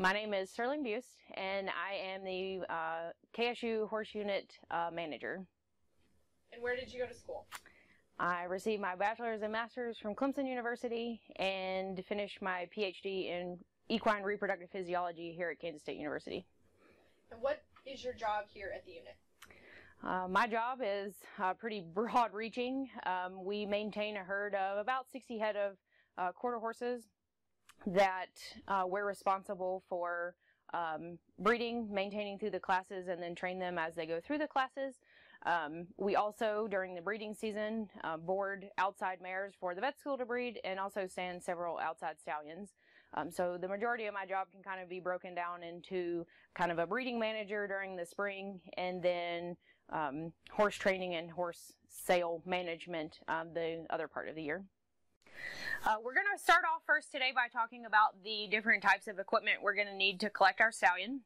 My name is Sterling Buse, and I am the uh, KSU Horse Unit uh, Manager. And where did you go to school? I received my bachelor's and master's from Clemson University and finished my PhD in equine reproductive physiology here at Kansas State University. And what is your job here at the unit? Uh, my job is uh, pretty broad reaching. Um, we maintain a herd of about 60 head of uh, quarter horses that uh, we're responsible for um, breeding, maintaining through the classes, and then train them as they go through the classes. Um, we also, during the breeding season, uh, board outside mares for the vet school to breed and also stand several outside stallions. Um, so the majority of my job can kind of be broken down into kind of a breeding manager during the spring and then um, horse training and horse sale management um, the other part of the year. Uh, we're going to start off first today by talking about the different types of equipment we're going to need to collect our stallion.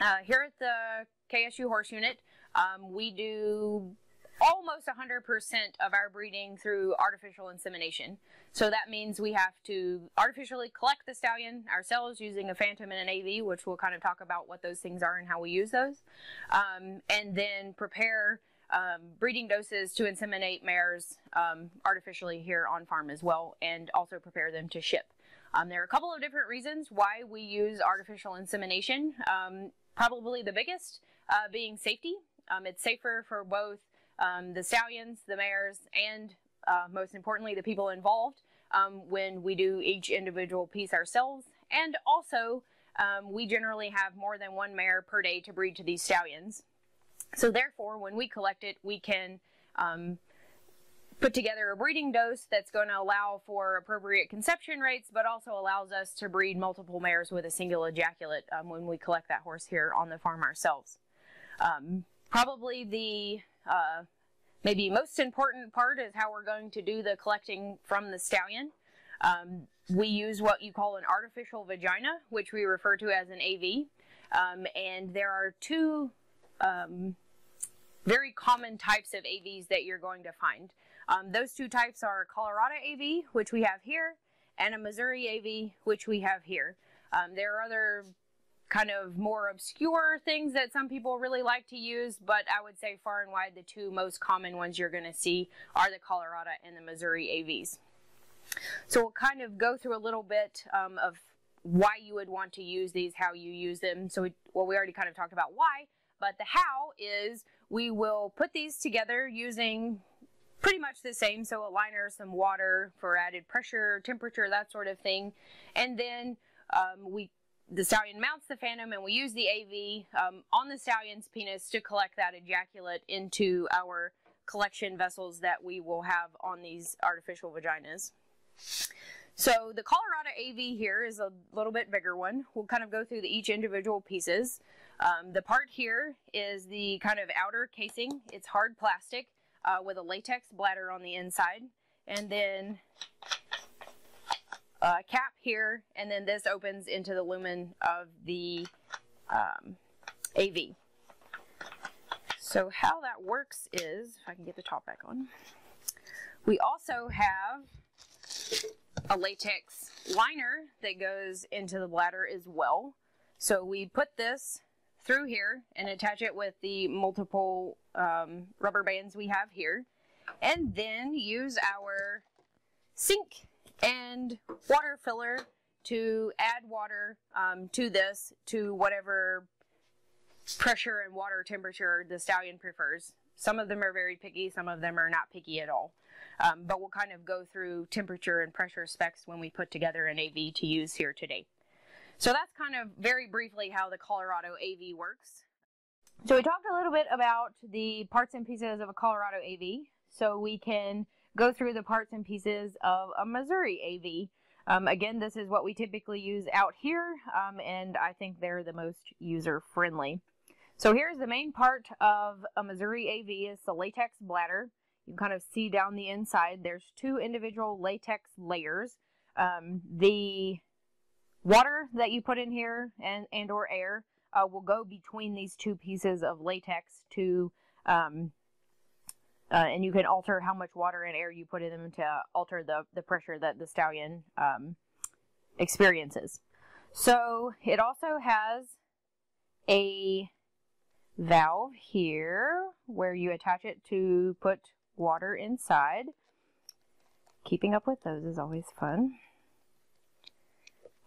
Uh, here at the KSU Horse Unit, um, we do almost 100% of our breeding through artificial insemination. So that means we have to artificially collect the stallion ourselves using a phantom and an AV, which we'll kind of talk about what those things are and how we use those. Um, and then prepare um, breeding doses to inseminate mares um, artificially here on farm as well, and also prepare them to ship. Um, there are a couple of different reasons why we use artificial insemination. Um, probably the biggest uh, being safety. Um, it's safer for both um, the stallions, the mares, and uh, most importantly, the people involved when we do each individual piece ourselves. And also, we generally have more than one mare per day to breed to these stallions. So therefore, when we collect it, we can um, put together a breeding dose that's going to allow for appropriate conception rates, but also allows us to breed multiple mares with a single ejaculate um, when we collect that horse here on the farm ourselves. Um, probably the uh, maybe most important part is how we're going to do the collecting from the stallion. Um, we use what you call an artificial vagina, which we refer to as an AV. Um, and there are two um, very common types of AVs that you're going to find. Um, those two types are Colorado AV, which we have here, and a Missouri AV, which we have here. Um, there are other kind of more obscure things that some people really like to use, but I would say far and wide the two most common ones you're going to see are the Colorado and the Missouri AVs. So we'll kind of go through a little bit um, of why you would want to use these, how you use them. So, we, well, we already kind of talked about why, but the how is we will put these together using pretty much the same. So a liner, some water for added pressure, temperature, that sort of thing. And then um, we the stallion mounts the phantom and we use the AV um, on the stallion's penis to collect that ejaculate into our collection vessels that we will have on these artificial vaginas. So the Colorado AV here is a little bit bigger one. We'll kind of go through the, each individual pieces. Um, the part here is the kind of outer casing. It's hard plastic uh, with a latex bladder on the inside. And then a cap here, and then this opens into the lumen of the um, AV. So how that works is, if I can get the top back on, we also have a latex liner that goes into the bladder as well. So we put this through here and attach it with the multiple um, rubber bands we have here. And then use our sink and water filler to add water um, to this to whatever pressure and water temperature the stallion prefers. Some of them are very picky, some of them are not picky at all. Um, but we'll kind of go through temperature and pressure specs when we put together an AV to use here today. So that's kind of very briefly how the Colorado AV works. So we talked a little bit about the parts and pieces of a Colorado AV. So we can go through the parts and pieces of a Missouri AV. Um, again, this is what we typically use out here, um, and I think they're the most user friendly. So here's the main part of a Missouri AV is the latex bladder. You can kind of see down the inside. There's two individual latex layers. Um, the water that you put in here and, and or air uh, will go between these two pieces of latex to um, uh, and you can alter how much water and air you put in them to alter the, the pressure that the stallion um, experiences. So it also has a valve here where you attach it to put water inside. Keeping up with those is always fun.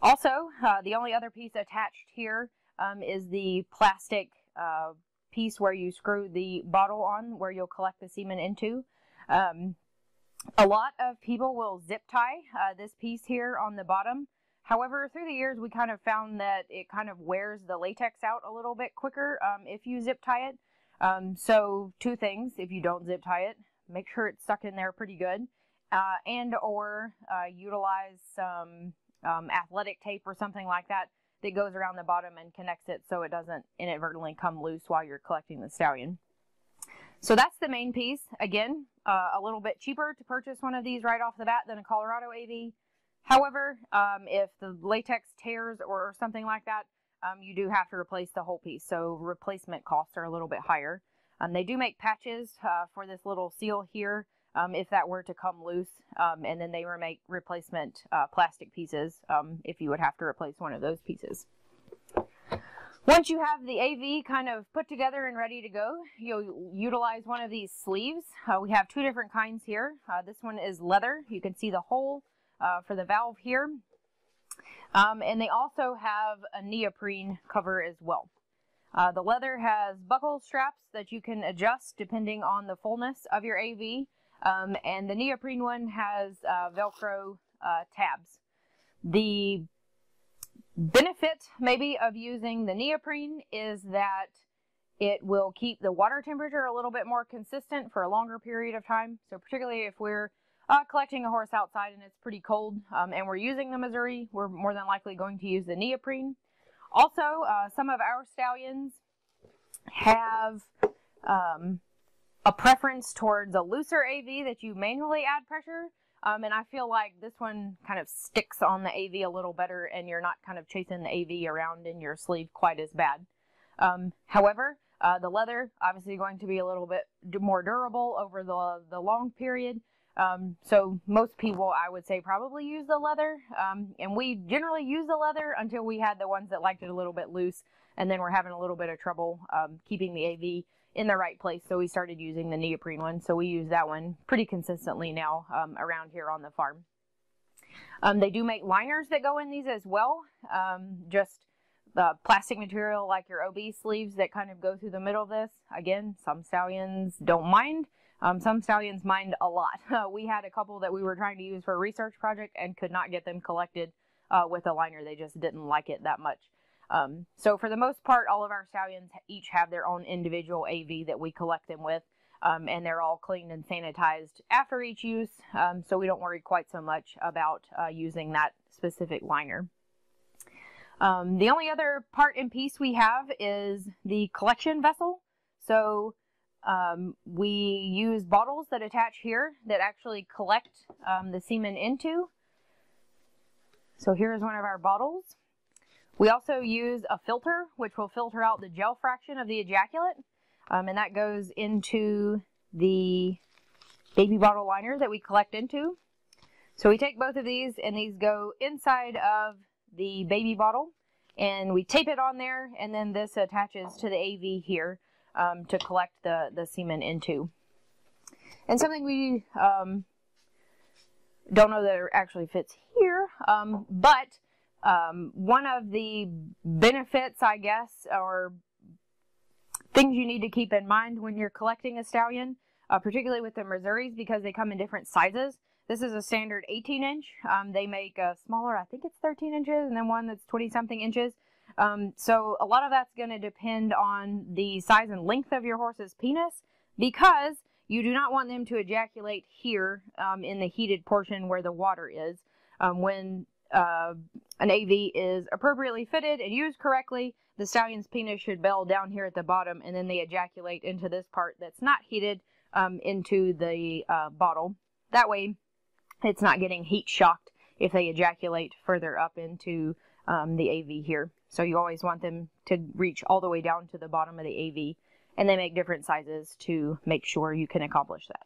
Also, uh, the only other piece attached here um, is the plastic uh, piece where you screw the bottle on where you'll collect the semen into. Um, a lot of people will zip tie uh, this piece here on the bottom. However, through the years, we kind of found that it kind of wears the latex out a little bit quicker um, if you zip tie it. Um, so two things, if you don't zip tie it, make sure it's stuck in there pretty good. Uh, and or uh, utilize some um, athletic tape or something like that that goes around the bottom and connects it so it doesn't inadvertently come loose while you're collecting the stallion. So that's the main piece. Again, uh, a little bit cheaper to purchase one of these right off the bat than a Colorado AV. However, um, if the latex tears or something like that, um, you do have to replace the whole piece. So replacement costs are a little bit higher. Um, they do make patches uh, for this little seal here um, if that were to come loose. Um, and then they were make replacement uh, plastic pieces um, if you would have to replace one of those pieces. Once you have the AV kind of put together and ready to go, you'll utilize one of these sleeves. Uh, we have two different kinds here. Uh, this one is leather. You can see the hole uh, for the valve here. Um, and they also have a neoprene cover as well. Uh, the leather has buckle straps that you can adjust depending on the fullness of your AV. Um, and the neoprene one has uh, Velcro uh, tabs. The benefit maybe of using the neoprene is that it will keep the water temperature a little bit more consistent for a longer period of time. So particularly if we're uh, collecting a horse outside and it's pretty cold um, and we're using the Missouri, we're more than likely going to use the neoprene. Also, uh, some of our stallions have um, a preference towards a looser AV that you manually add pressure. Um, and I feel like this one kind of sticks on the AV a little better and you're not kind of chasing the AV around in your sleeve quite as bad. Um, however, uh, the leather obviously going to be a little bit more durable over the, the long period. Um, so most people, I would say, probably use the leather. Um, and we generally use the leather until we had the ones that liked it a little bit loose. And then we're having a little bit of trouble um, keeping the AV in the right place. So we started using the neoprene one. So we use that one pretty consistently now um, around here on the farm. Um, they do make liners that go in these as well. Um, just uh, plastic material like your OB sleeves that kind of go through the middle of this. Again, some stallions don't mind. Um, some stallions mind a lot. Uh, we had a couple that we were trying to use for a research project and could not get them collected uh, with a liner. They just didn't like it that much. Um, so for the most part, all of our stallions each have their own individual AV that we collect them with. Um, and they're all cleaned and sanitized after each use, um, so we don't worry quite so much about uh, using that specific liner. Um, the only other part and piece we have is the collection vessel. So um, we use bottles that attach here that actually collect um, the semen into. So here's one of our bottles. We also use a filter, which will filter out the gel fraction of the ejaculate. Um, and that goes into the baby bottle liner that we collect into. So we take both of these and these go inside of the baby bottle and we tape it on there and then this attaches to the AV here um, to collect the, the semen into. And something we um, don't know that it actually fits here, um, but um, one of the benefits, I guess, or things you need to keep in mind when you're collecting a stallion, uh, particularly with the Missouris because they come in different sizes. This is a standard 18 inch. Um, they make a smaller, I think it's 13 inches, and then one that's 20 something inches. Um, so a lot of that's going to depend on the size and length of your horse's penis because you do not want them to ejaculate here um, in the heated portion where the water is. Um, when uh, an AV is appropriately fitted and used correctly, the stallion's penis should bell down here at the bottom and then they ejaculate into this part that's not heated um, into the uh, bottle. That way, it's not getting heat shocked if they ejaculate further up into um, the AV here. So you always want them to reach all the way down to the bottom of the AV and they make different sizes to make sure you can accomplish that.